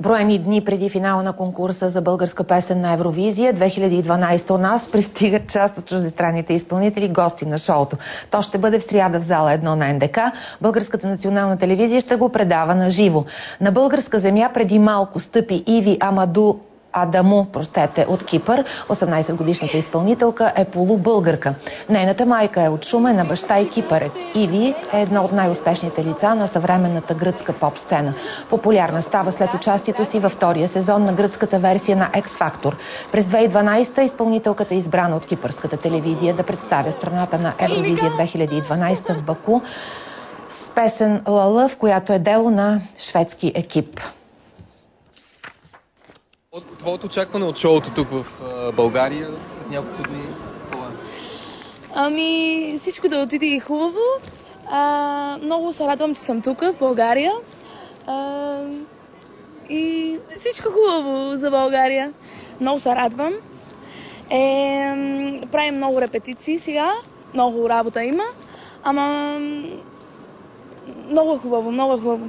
Броени дни преди финала на конкурса за българска песен на Евровизия 2012 у нас пристигат част от чуждестранните изпълнители, гости на шоуто. То ще бъде в сряда в зала 1 на НДК. Българската национална телевизия ще го предава на живо. На българска земя преди малко стъпи Иви Амаду Адаму, простете, от Кипър. 18-годишната изпълнителка е полубългърка. Нейната майка е от Шумен, а баща и кипърец. Иви е едно от най-успешните лица на съвременната гръцка поп-сцена. Популярна става след участието си във втория сезон на гръцката версия на X Factor. През 2012 изпълнителката е избрана от кипърската телевизия да представя страната на Евровизия 2012 в Баку с песен Лалъв, която е дело на шведски екип. Твоето очакване от шоуто тук в България след няколко дни? Това е. Ами, всичко да отиде и хубаво. А, много се радвам, че съм тук, в България. А, и всичко хубаво за България. Много се радвам. Е, правим много репетиции сега. Много работа има. Ама много е хубаво, много е хубаво.